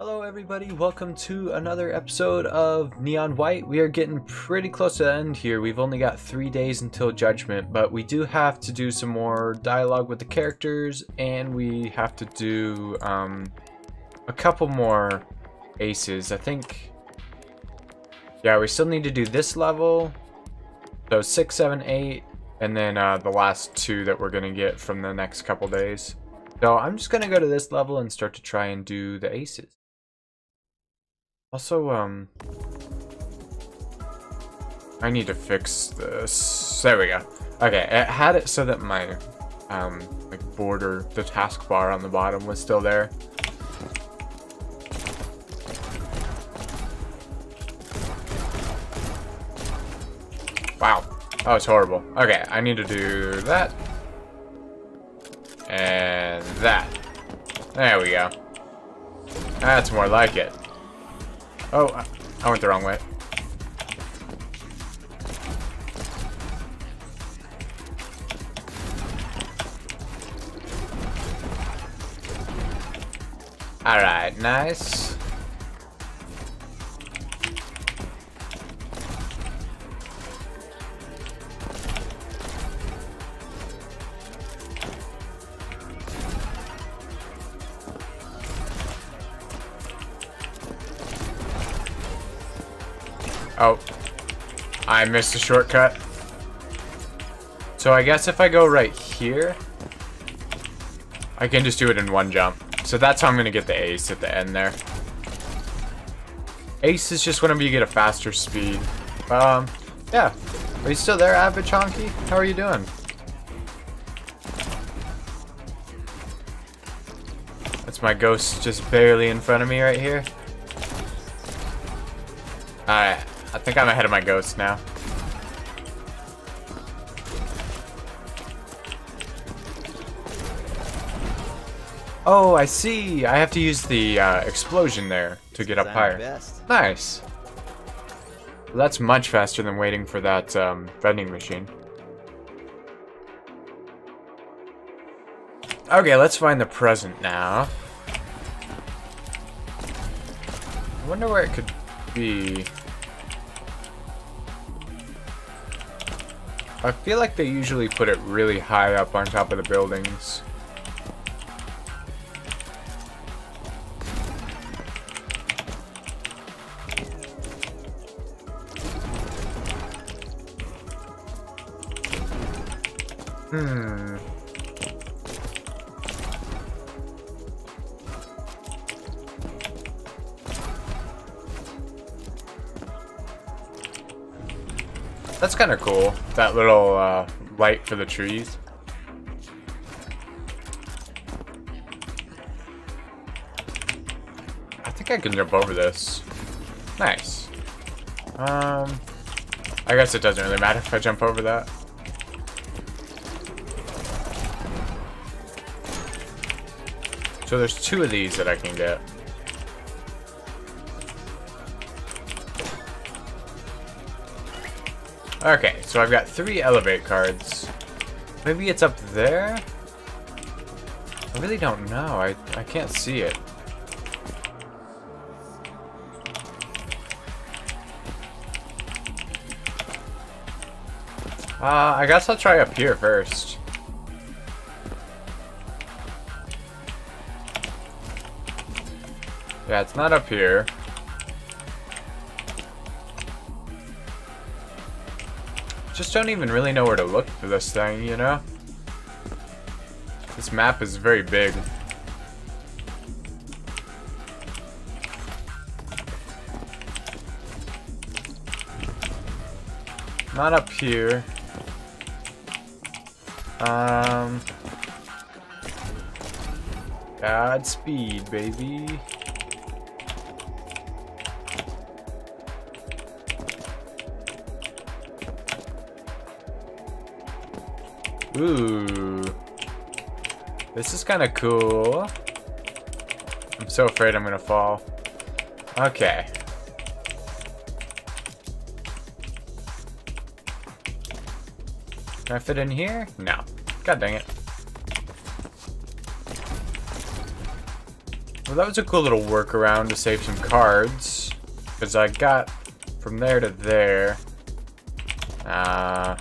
Hello everybody, welcome to another episode of Neon White. We are getting pretty close to the end here. We've only got three days until Judgment, but we do have to do some more dialogue with the characters, and we have to do um, a couple more aces. I think, yeah, we still need to do this level, so six, seven, eight, and then uh, the last two that we're gonna get from the next couple days. So I'm just gonna go to this level and start to try and do the aces. Also, um... I need to fix this. There we go. Okay, it had it so that my, um, like border, the taskbar on the bottom was still there. Wow. That was horrible. Okay, I need to do that. And that. There we go. That's more like it. Oh, I went the wrong way. Alright, nice. I missed a shortcut. So I guess if I go right here, I can just do it in one jump. So that's how I'm going to get the ace at the end there. Ace is just whenever you get a faster speed. Um, yeah. Are you still there, Chonky? How are you doing? That's my ghost just barely in front of me right here. Alright. I think I'm ahead of my ghost now. Oh, I see. I have to use the uh, explosion there to get up higher. Best. Nice. Well, that's much faster than waiting for that um, vending machine. Okay, let's find the present now. I wonder where it could be. I feel like they usually put it really high up on top of the buildings. Hmm. That's kind of cool. That little uh, light for the trees. I think I can jump over this. Nice. Um, I guess it doesn't really matter if I jump over that. So there's two of these that I can get. Okay, so I've got three Elevate cards. Maybe it's up there? I really don't know. I, I can't see it. Uh, I guess I'll try up here first. Yeah, it's not up here. just don't even really know where to look for this thing, you know? This map is very big. Not up here. Um... Godspeed, baby. Ooh. This is kind of cool. I'm so afraid I'm going to fall. Okay. Can I fit in here? No. God dang it. Well, that was a cool little workaround to save some cards. Because I got from there to there. Uh,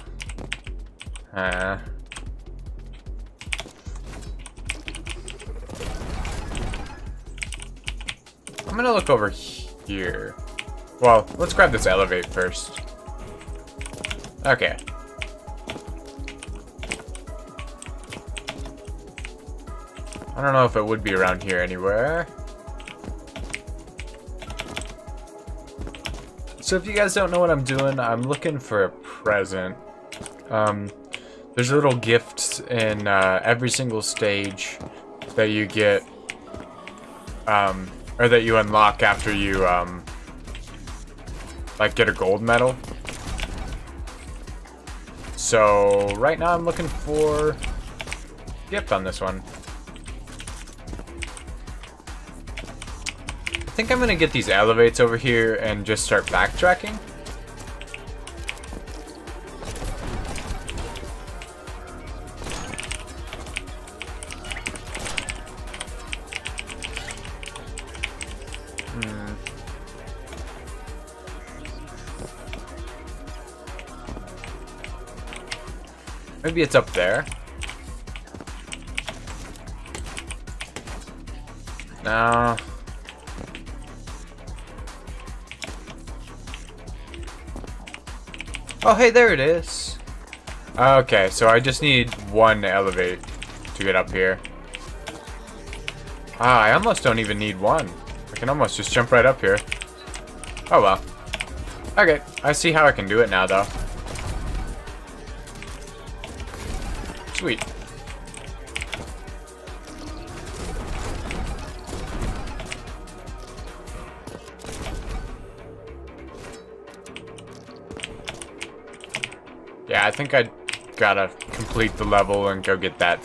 uh. Gonna look over here. Well, let's grab this elevate first. Okay. I don't know if it would be around here anywhere. So if you guys don't know what I'm doing, I'm looking for a present. Um, there's little gifts in uh, every single stage that you get, um, or that you unlock after you, um, like, get a gold medal. So, right now I'm looking for gift on this one. I think I'm gonna get these elevates over here and just start backtracking. Maybe it's up there. No. Oh, hey, there it is. Okay, so I just need one elevate to get up here. Ah, I almost don't even need one. I can almost just jump right up here. Oh well. Okay, I see how I can do it now, though. Sweet. Yeah, I think I gotta complete the level and go get that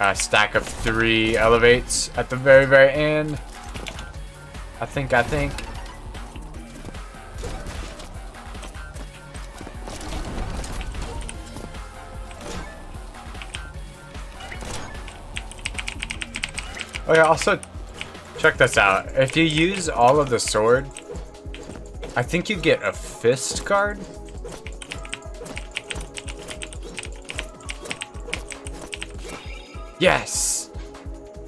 uh, stack of three elevates at the very, very end. I think, I think. Oh yeah, also, check this out. If you use all of the sword, I think you get a fist card. Yes!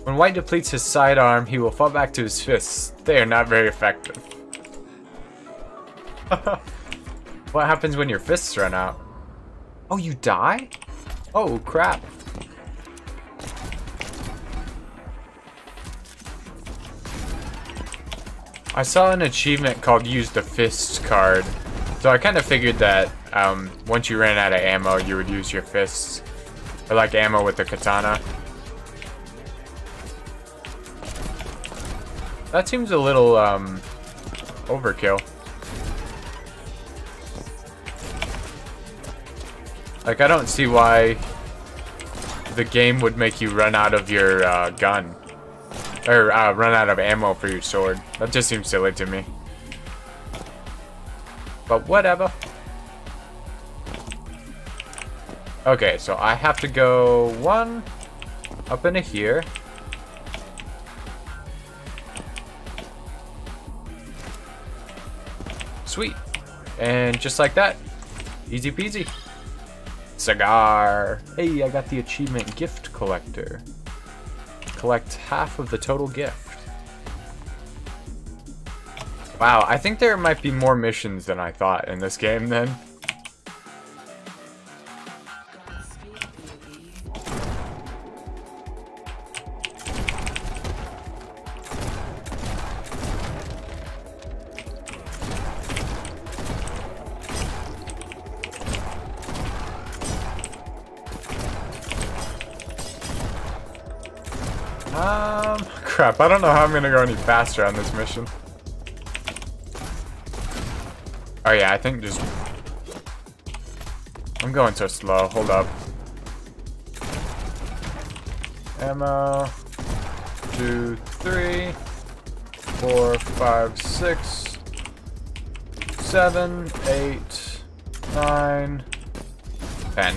When White depletes his sidearm, he will fall back to his fists. They are not very effective. what happens when your fists run out? Oh, you die? Oh, crap. I saw an achievement called Use the Fists card. So I kind of figured that um, once you ran out of ammo, you would use your fists. Like ammo with the katana. That seems a little um, overkill. Like, I don't see why the game would make you run out of your uh, gun. Or uh, run out of ammo for your sword. That just seems silly to me. But whatever. Okay, so I have to go one up into here. Sweet. And just like that, easy peasy. Cigar. Hey, I got the achievement gift collector. Collect half of the total gift. Wow, I think there might be more missions than I thought in this game then. Crap, I don't know how I'm gonna go any faster on this mission. Oh yeah, I think just... I'm going so slow, hold up. Ammo... Two, three, four, five, six, seven, eight, nine, ten.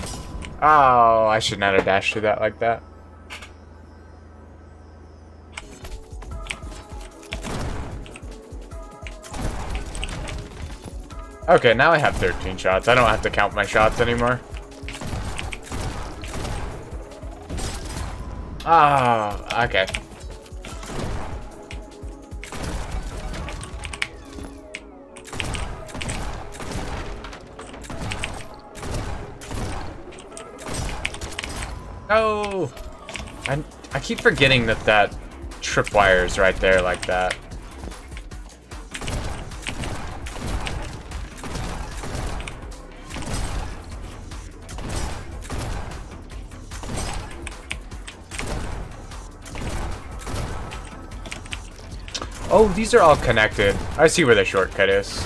Oh, I should not have dashed through that like that. Okay, now I have 13 shots. I don't have to count my shots anymore. Ah, okay. Oh! I, I keep forgetting that that tripwire is right there like that. Oh, these are all connected. I see where the shortcut is.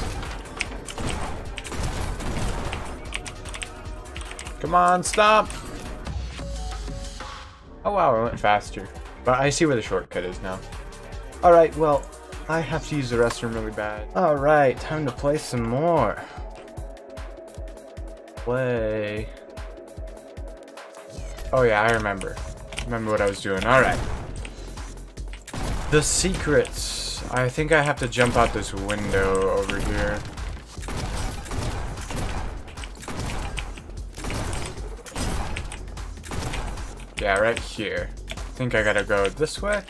Come on, stop! Oh wow, I went faster. But I see where the shortcut is now. Alright, well, I have to use the restroom really bad. Alright, time to play some more. Play. Oh yeah, I remember. Remember what I was doing. Alright. The secrets. I think I have to jump out this window over here. Yeah, right here. I think I gotta go this way.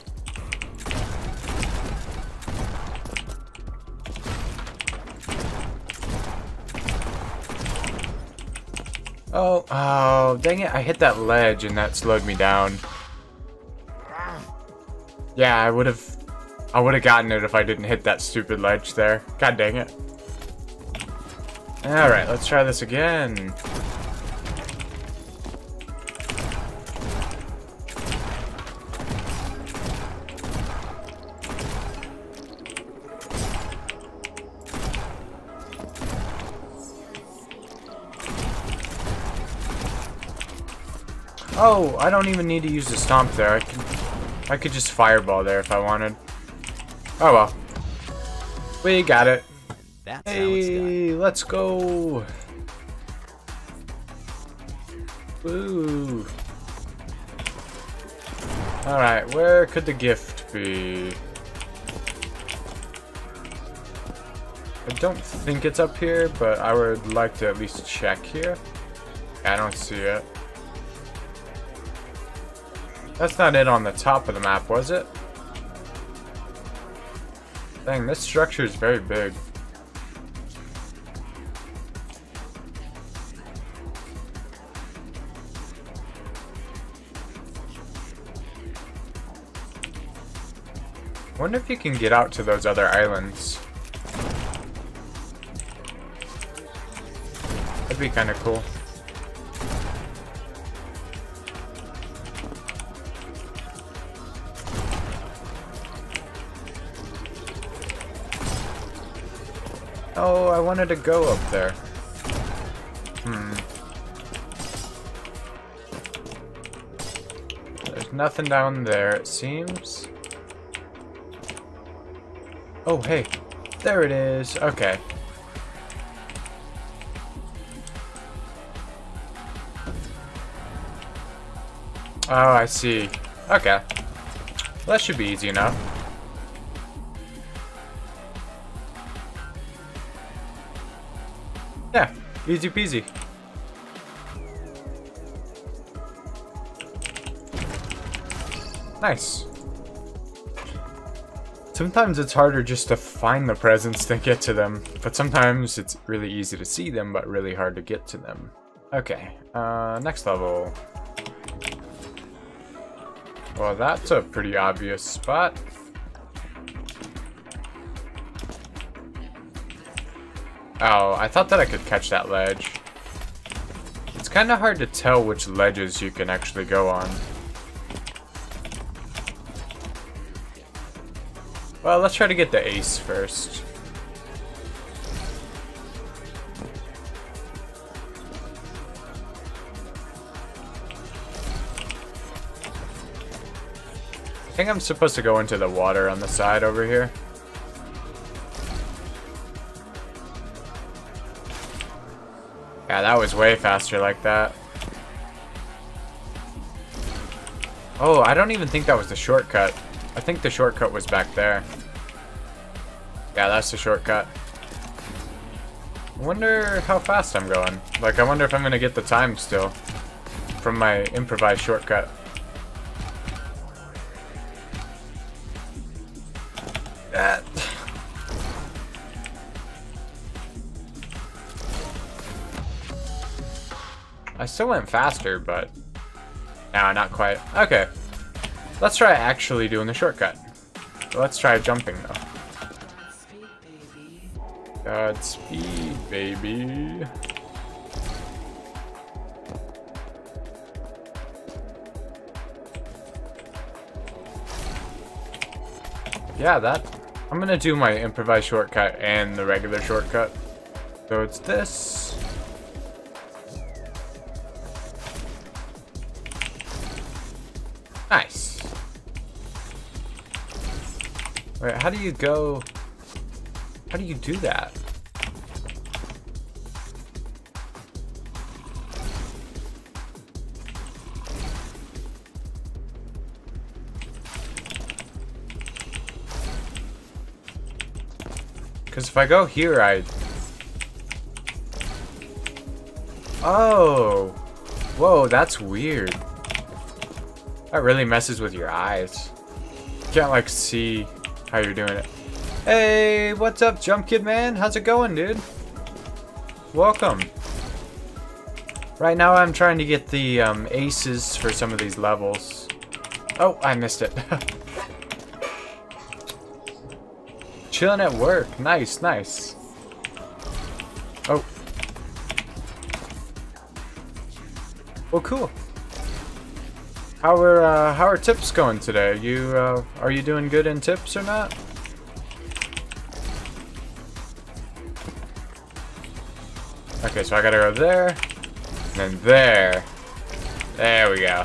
Oh, oh, dang it, I hit that ledge and that slowed me down. Yeah, I would have I would have gotten it if I didn't hit that stupid ledge there. God dang it. Alright, let's try this again. Oh, I don't even need to use the stomp there. I can I could just fireball there if I wanted. Oh well. We got it. That's hey, let's go. Woo. Alright, where could the gift be? I don't think it's up here, but I would like to at least check here. I don't see it. That's not it on the top of the map, was it? Dang, this structure is very big. wonder if you can get out to those other islands. That'd be kind of cool. Oh, I wanted to go up there. Hmm. There's nothing down there, it seems. Oh, hey. There it is. Okay. Oh, I see. Okay. Well, that should be easy enough. Yeah, easy peasy. Nice. Sometimes it's harder just to find the presents than get to them, but sometimes it's really easy to see them, but really hard to get to them. Okay, uh, next level. Well, that's a pretty obvious spot. Oh, I thought that I could catch that ledge. It's kind of hard to tell which ledges you can actually go on. Well, let's try to get the ace first. I think I'm supposed to go into the water on the side over here. Yeah, that was way faster like that. Oh, I don't even think that was the shortcut. I think the shortcut was back there. Yeah, that's the shortcut. I wonder how fast I'm going. Like, I wonder if I'm gonna get the time still from my improvised shortcut. Still went faster, but... No, not quite. Okay. Let's try actually doing the shortcut. Let's try jumping, though. Godspeed, baby. Yeah, that... I'm gonna do my improvised shortcut and the regular shortcut. So it's this. How do you go... How do you do that? Because if I go here, I... Oh! Whoa, that's weird. That really messes with your eyes. Can't, like, see how you're doing it. Hey, what's up, Jump Kid Man? How's it going, dude? Welcome. Right now I'm trying to get the um, aces for some of these levels. Oh, I missed it. Chilling at work. Nice, nice. Oh. Well, cool. How are uh, how are tips going today? You uh, are you doing good in tips or not? Okay, so I gotta go there, and then there. There we go.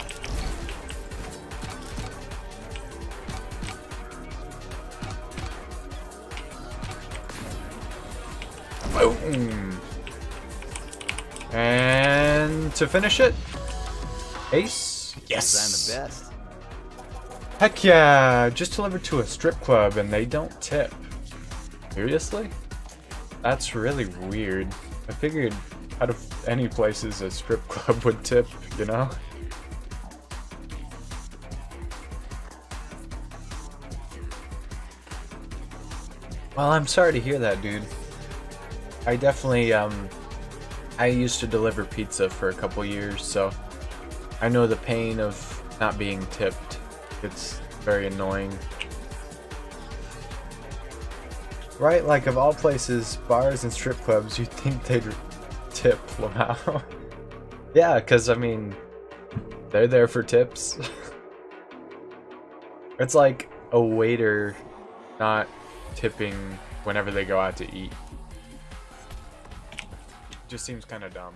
Boom. And to finish it, ace. Yes. I'm the best. Heck yeah! Just delivered to a strip club and they don't tip. Seriously? That's really weird. I figured out of any places a strip club would tip, you know? Well, I'm sorry to hear that, dude. I definitely, um, I used to deliver pizza for a couple years, so I know the pain of not being tipped. It's very annoying. Right, like of all places, bars and strip clubs, you'd think they'd tip Lamau. yeah, because I mean, they're there for tips. it's like a waiter not tipping whenever they go out to eat. Just seems kind of dumb.